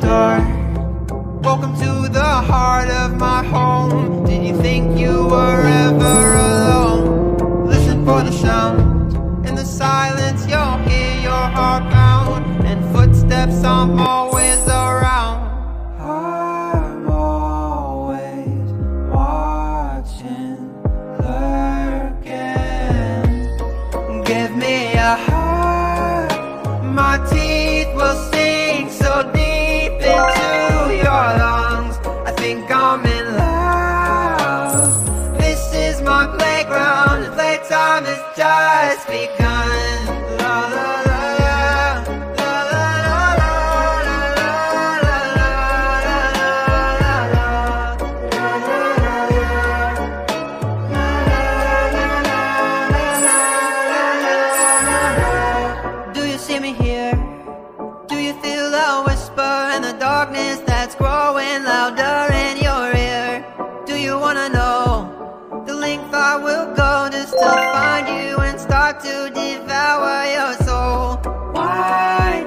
dark. Welcome to the heart of my home. Did you think you were ever alone? Listen for the sound. In the silence, you'll hear your heart pound. And footsteps, I'm always around. I'm always watching, lurking. Give me a heart. My teeth will time has just begun. Length I will go just to find you and start to devour your soul? Why